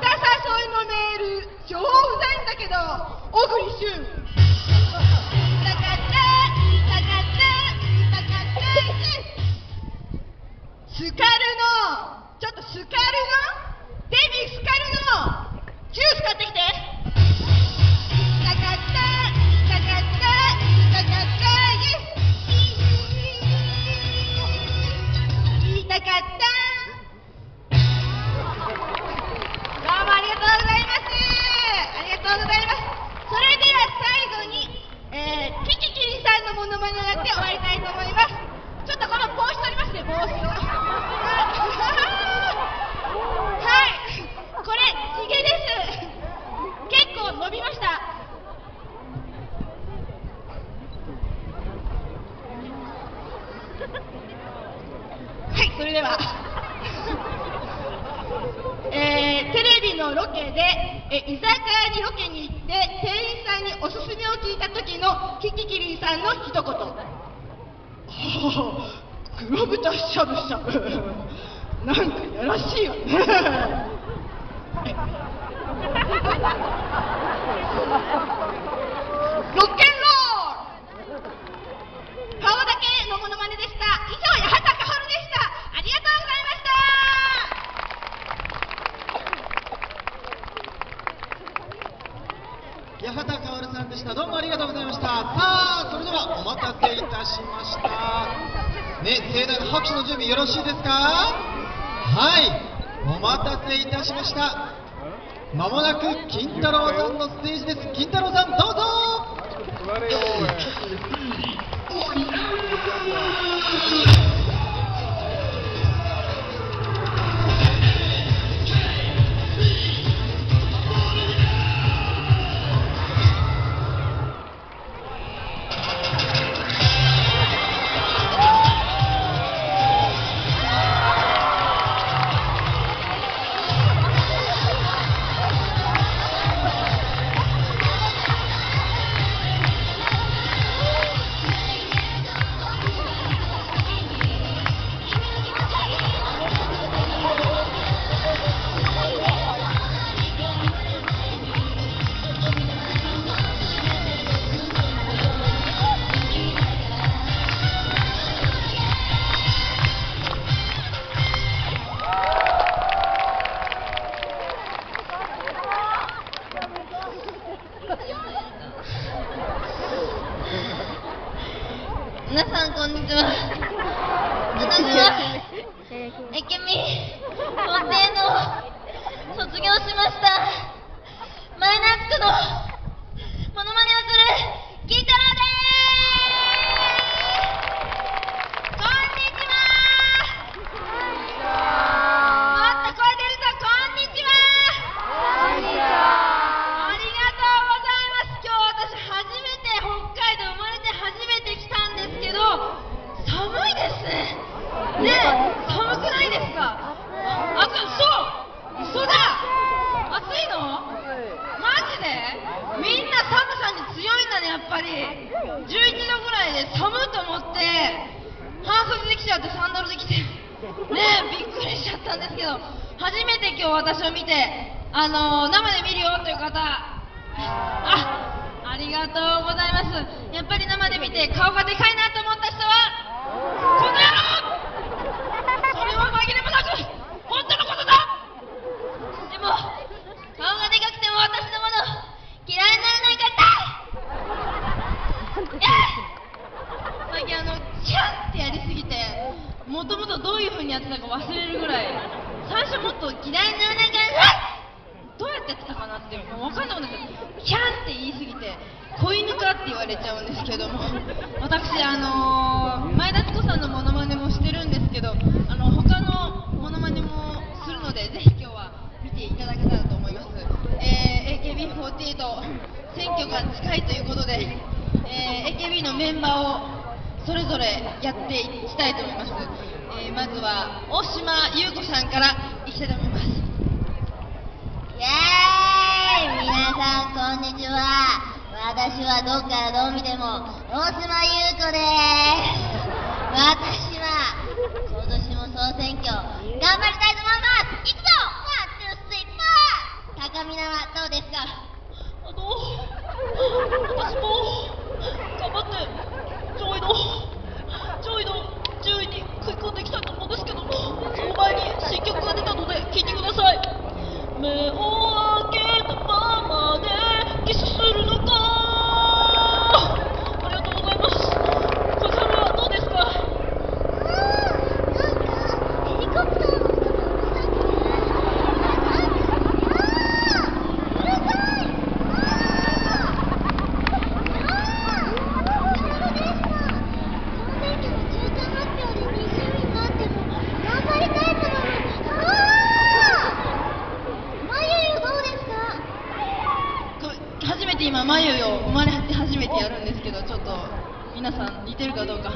また誘いのメール超うざいんだけど小栗旬。言いたかった言いたかった言いたかったスカルのちょっとスカルのデビースカルのジュース買ってきて言いたかった言いたかった言いたかったイエス言いたかったどうもありがとうございますありがとうございますそれでは最後に、えー、キキキリンさんのモノマネをやって終わりたいと思いますちょっとこの帽子取りますね帽子をはいこれヒゲです結構伸びましたはいそれでは。えーテレビのロケで、え居酒屋にロケに行って店員さんにおすすめを聞いた時のキキキリンさんの一言。はあ黒豚しゃぶしゃぶなんかやらしいよね。ロッケンロール顔だけのモノマネでした以上八幡薫でしたありがとうございました八幡薫さんでしたどうもありがとうございましたさあそれではお待たせいたしましたね盛大な拍手の準備よろしいですかはいお待たしました。まもなく金太郎さんのステージです。金太郎さん皆さんこんにちは。私はエケミ本邸の卒業しました。マイナスクのモノマネをする金太郎ですこんにちはもっと声出るぞこんにちはありがとうございます今日私初めて北海道生まれて初めて来たんですけど寒いですねねえ寒くないですかああそう嘘だ暑いのマジでみんな寒さに強いんだねやっぱり11度ぐらいで寒いと思って半袖で来ちゃってサンダルで来てねえびっくりしちゃったんですけど初めて今日私を見てあのー生で見るよという方。あありがとうございます。やっぱり生で見て顔がでかいなと思った人はこの野郎。それは紛れもなく本当のことだ。でも顔がでかくても私のもの嫌いにならないかった。え最近あのキャンってやりすぎてもともとどういう風にやってたか忘れるぐらい。最初もっと嫌いにならないかなどうやっててやってたかなってもう分かんなくなってキャンって言いすぎて子犬かって言われちゃうんですけども 私あのー前田敦子さんのモノマネもしてるんですけどあの他のモノマネもするのでぜひ今日は見ていただけたらと思います、えー AKB48 選挙が近いということで、えー AKB のメンバーをそれぞれやっていきたいと思います、えーまずは大島優子さんからいきたいと思います。イエーイ！皆さんこんにちは。私はどっからどう見ても大島優子です。私は今年も総選挙頑張りたいと思います。いくぞ!ワン、ツー、スリー、フォー高見菜はどうですか?あの私も頑張って上位の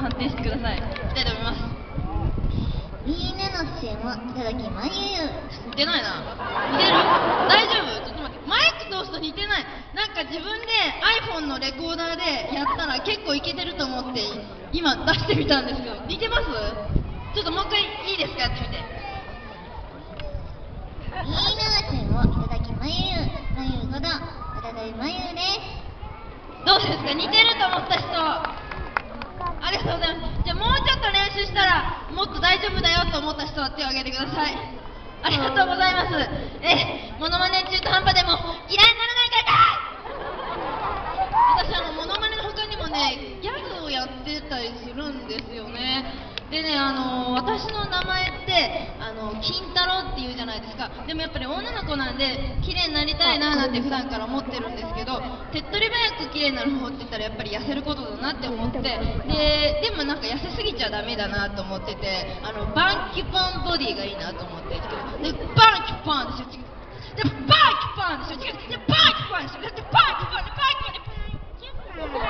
判定してください。いきたいと思います。いいねの視線をいただきまゆゆ似てないな。似てる。大丈夫？ちょっと待って。マイク通すと似てない。なんか自分で iPhone のレコーダーでやったら結構いけてると思って今出してみたんですけど似てます？ちょっともう一回いいですか？やってみて。いいねの視線をいただきまゆゆまゆゆこと渡辺まゆゆです。どうですか？似てると思った人ありがとうございます。じゃあもうちょっと練習したらもっと大丈夫だよと思った人は手を挙げてください。ありがとうございます。えモノマネ中途半端でも嫌いにならないから私あのモノマネの他にもねギャグをやってたりするんですよね。でねあの私の名前ってあの金太郎っていうじゃないですか。でもやっぱり女の子なんで綺麗になりたいななんて普段から思ってるんですけど手っ取り早綺麗になる方って言ったらやっぱり痩せることだなって思って。ででもなんか痩せすぎちゃダメだなと思っててあのバンキュポンボディがいいなと思って。でバンキュポンでしょでバンキュポンでしょでバンキュポンでしょでバンキュポンでバンキュポンでバンキュポンで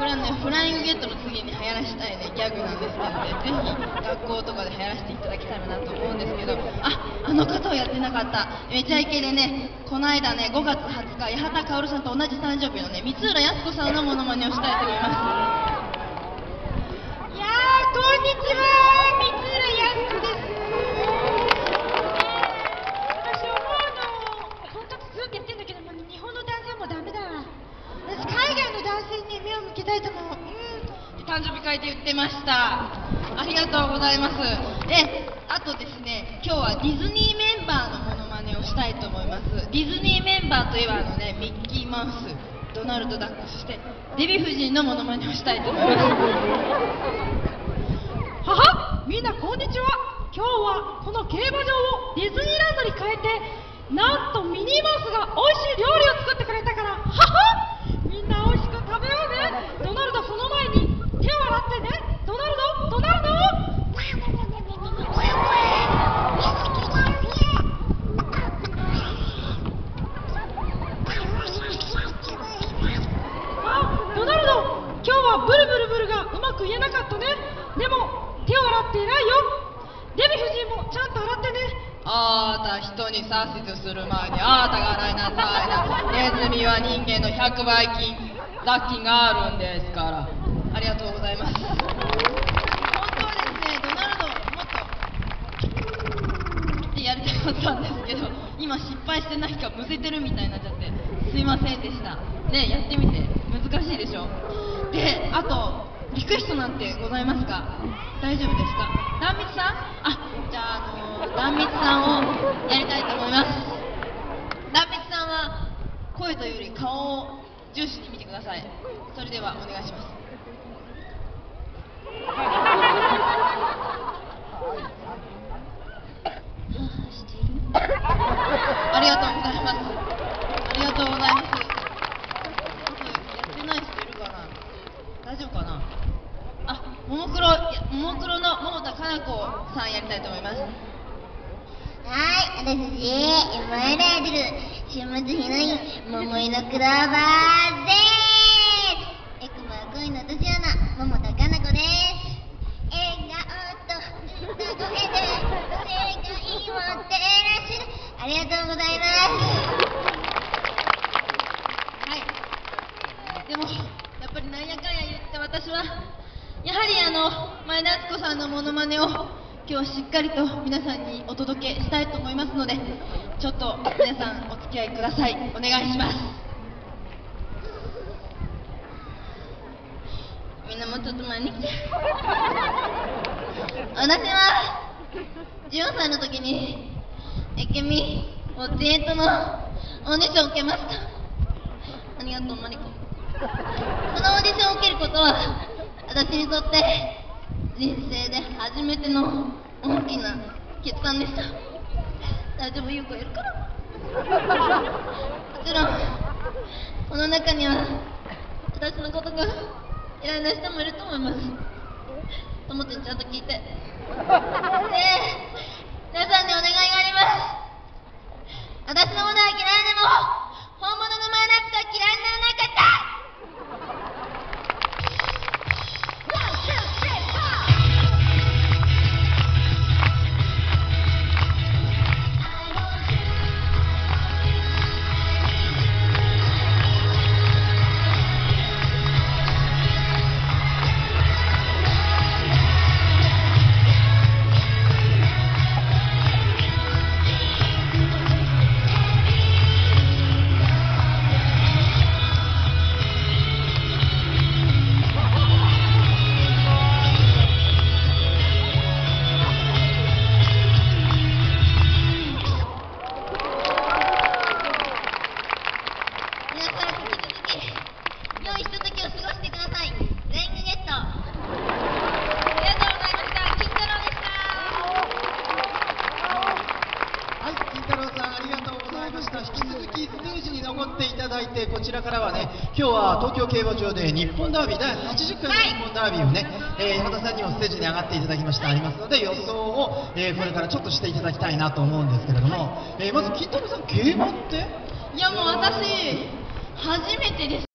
これはね、フライングゲットの次に流行らしたいね、ギャグなんですけどね、ぜひ学校とかで流行らせていただきたいなと思うんですけど、あ、あの方をやった、めちゃイケでね、この間ね、5月20日、八幡薫さんと同じ誕生日のね、三浦靖子さんのモノマネをしたいと思います。いやー、こんにちは、三浦靖子です。私思うの本当ずっと言ってんだけども日本の男性もダメだ。わ私海外の男性に目を向けたいと思う。うん。誕生日会で言ってました。ありがとうございます。であとですね今日はディズニーメンバーのモノマネをしたいと思います。ディズニーメンバーといえばあのねミッキーマウスドナルド・ダックそしてデヴィ夫人のモノマネをしたいと思います。ははみんなこんにちは。今日はこの競馬場をディズニーランドに変えてなんとミニーマウスが美味しい料理を作ってくれたからははみんな美味しく食べようねドナルドその前に手を洗ってねドナルドドナルドあドナルド今日はブルブルブルがうまく言えなかったねでも手を洗って偉いよデヴィ夫人もちゃんと洗ってねあーた人に指図する前にあーたが洗いなさいな。ネズミは人間の100倍菌雑菌があるんですから。ありがとうございます。本当はですね。ドナルドもっとってやりたかったんですけど今失敗してないかむせてるみたいになっちゃってすいませんでした。ねやってみて。難しいでしょ。であとリクエストなんてございますか大丈夫ですか？壇蜜さん？あじゃあ、あの、壇蜜さんをやりたいと思います。壇蜜さんは声というより顔を重視に見てください。それではお願いします。ありがとうございます。ありがとうございます。たいと思いますはい、私たち、今アイライドル、週末ヒロイン、桃色クローバーですエクマは恋の年アナ、桃田かな子です笑顔と歌声で世界を照らすありがとうございます。はい。でもやっぱりなんやかんや言って私はやはりあの前田敦子さんのモノマネを今日しっかりと皆さんにお届けしたいと思いますのでちょっと皆さんお付き合いください。お願いします。みんなもうちょっと前に。来 て私は14歳の時にエケミ48のオーディションを受けました。ありがとうマリコ。そのオーディションを受けることは私にとって人生で初めての大きな決断でした。大丈夫？優子いるから。もちろんこの中には私のことが嫌いな人もいると思います。ともちんちゃんと聞いて。今日は東京競馬場で日本ダービー第80回の日本ダービーをね、えー山田さんにもステージに上がっていただきましてありますので、予想を、えーこれからちょっとしていただきたいなと思うんですけれども、えーまず金太郎さん競馬って？いやもう私初めてです。